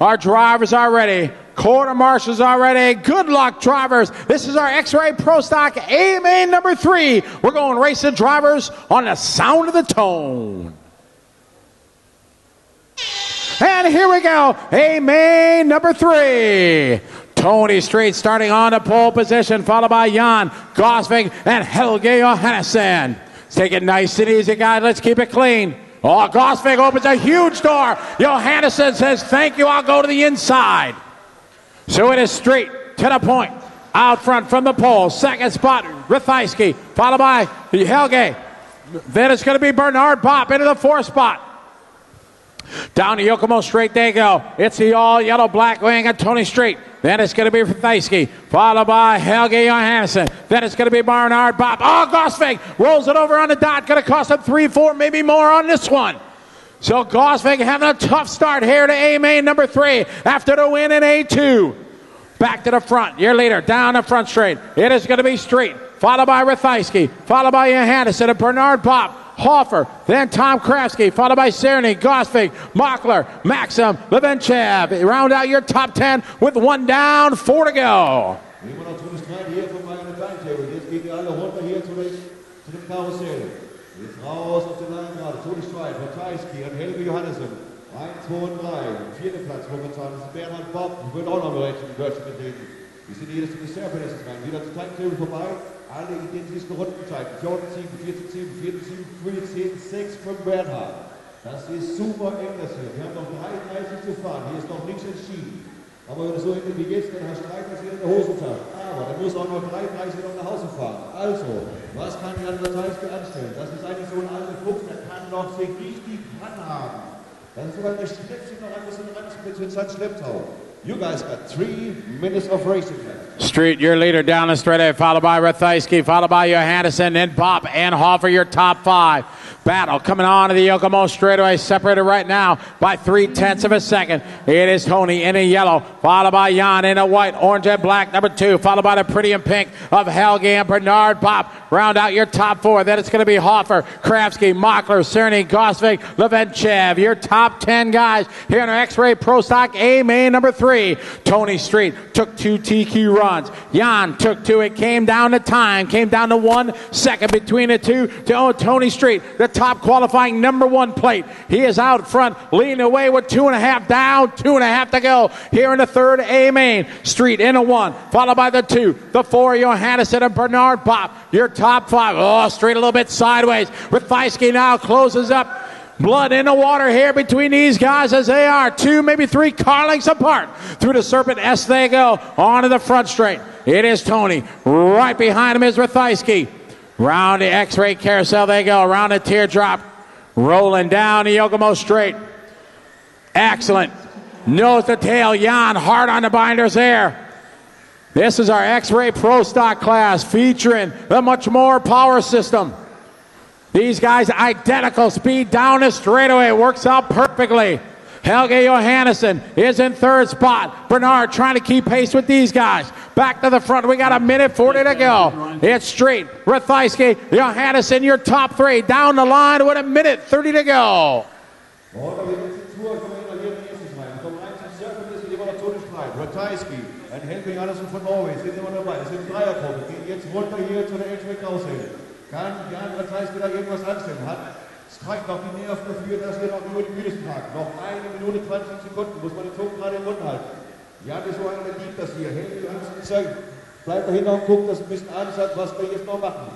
Our drivers are ready. Quarter marshals are ready. Good luck, drivers. This is our X-Ray Pro Stock A main number three. We're going racing drivers on the sound of the tone. And here we go. A main number three. Tony Street starting on the pole position, followed by Jan Gosvig and Helge Johannessen. Take it nice and easy, guys. Let's keep it clean. Oh, Gosvig opens a huge door. Johannessen says, Thank you. I'll go to the inside. So it is Street to the point. Out front from the pole. Second spot, Rathiesky, followed by Helge. Then it's going to be Bernard Hoppe into the fourth spot. Down to Yokomo Straight, they go. It's the all yellow black wing of Tony Street. Then it's going to be Rathiesky, followed by Helge Johannessen. Then it's going to be Bernard Hoppe. Oh, Gosvig rolls it over on the dot. Going to cost him three, four, maybe more on this one. So Gosvig having a tough start here to A main number three after the win in A2. Back to the front. Your leader down the front straight. It is going to be Street, followed by Rathiesky, followed by Johannessen and Bernard Hoppe. Hofer, then Tom Krafsky, followed by Cerny, Gosvig, Mockler, Maxim, Levenchev. Round out your top 10 with one down, four to go. Immer noch hier von meinem Timetable. Jetzt gehen die alle runter hier zu, den, zu dem Karussell. Jetzt raus auf den Line gerade. Toni Street, Rathiesky und Helge Johannessen. 1, 2 und 3. Vierter Platz momentan ist Bernhard Hoppe. Ich würde auch noch mal recht in die Deutsche getreten. Wir sind rein. Wieder Timetable vorbei. Alle identischen Rundenzeiten. 14, 7, 14, 7, 7, 3, 10, 6 von Bernhard. Das ist super eng das hier. Wir haben noch 33 zu fahren. Hier ist noch nichts entschieden. Aber wenn du so hinten wie jetzt, dann hast du 3 in der Hosentasche. Aber dann muss auch noch 33 noch nach Hause fahren. Also, was kann Jan Ratajski anstellen? Das ist eigentlich so ein alter Fuchs, der kann noch sich richtig ranhaben. Dann ist sogar eine Strecke noch ein bisschen ran mit Vincent Schlepptau. You guys got three minutes of racing left. Street, your leader down the straight, followed by Rathiesky, followed by Johannessen, then Hoppe and Hofer, your top five. Battle coming on to the Yokomo straightaway, separated right now by three tenths of a second. It is Tony in a yellow, followed by Jan in a white, orange and black, number two, followed by the pretty and pink of Helge and Bernard Hoppe. Round out your top four. Then it's going to be Hofer, Krafsky, Mockler, Cerny, Gosvig, Levenchev. Your top ten guys here in our X-Ray Pro Stock A main number three. Tony Street took two TQ runs. Jan took two. It came down to time. Came down to one second between the two. To oh, Tony Street, the top qualifying number one plate. He is out front, leading away with two and a half down, two and a half to go. Here in the third A main. Street in a one, followed by the two, the four, Johannessen and Bernard Hoppe. Your top five. Oh, Street a little bit sideways. Rathiesky now closes up. Blood in the water here between these guys as they are two, maybe three car lengths apart. Through the Serpent S they go. Onto the front straight. It is Tony. Right behind him is Rathiesky. Round the X-ray carousel they go. Around the teardrop. Rolling down the Yokomo straight. Excellent. Nose to tail. Jan hard on the binders there. This is our X-Ray Pro Stock class featuring the Muchmore power system. These guys identical speed down the straightaway works out perfectly. Helge Johannessen is in third spot. Bernard trying to keep pace with these guys. Back to the front. We got a minute 40 to go. It's Street, Rathiesky, Johannessen, your top three. Down the line with a minute 30 to go. Ein Helge Johannessen von Norway, sind immer dabei. Das sind Dreiergruppe. Gehen jetzt runter hier zu der Edgewick Aushänge. Kann Jan da irgendwas anstellen? Hat Streit noch die Nerven dafür, dass wir noch über den Müdes tragen. Noch eine Minute 20 Sekunden, muss man den Zug gerade im Mund halten. Jan ist so einer, der liebt das hier. Helge Johannesson zeigt. Bleibt dahinter und guckt, dass ein bisschen Angst hat, was wir jetzt noch machen.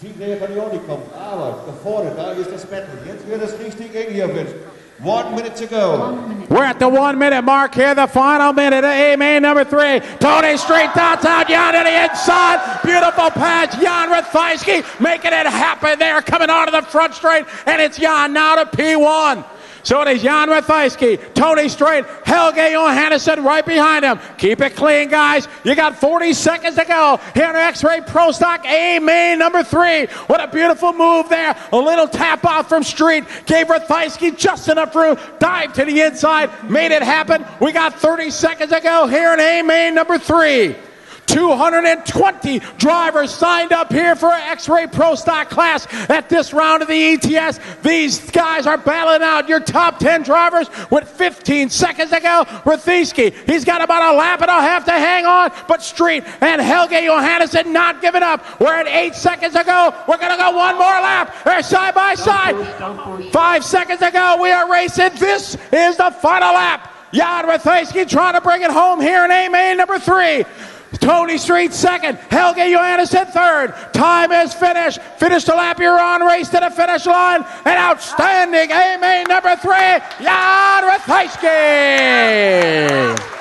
Viel näher kann ich auch nicht kommen. Aber da vorne, da ist das Battle. Jetzt wird es richtig eng hier, Mensch. One minute to go. We're at the one minute mark here, the final minute. Amen. number three. Tony straight down, out, Jan to the inside. Beautiful pass. Jan Rathiesky making it happen there, coming out of the front straight. And it's Jan now to P1. So it is Jan Rathiesky, Tony Street, Helge Johannessen right behind him. Keep it clean, guys. You got 40 seconds to go here in X-Ray Pro Stock A main number three. What a beautiful move there. A little tap off from Street. Gave Rathiesky just enough room. Dive to the inside. Made it happen. We got 30 seconds to go here in A main number three. 220 drivers signed up here for X-Ray Pro Stock class at this round of the ETS. These guys are battling out your top 10 drivers with 15 seconds to go. Rathiesky, he's got about a lap and a half to hang on, but Street and Helge Johannessen not giving up. We're at eight seconds to go. We're going to go one more lap. They're side by side. Five seconds to go. We are racing. This is the final lap. Jan Rathiesky trying to bring it home here in A main number three. Tony Street second. Helge Johannessen third. Time is finished. Finish the lap you're on. Race to the finish line. An outstanding A number three. Jan.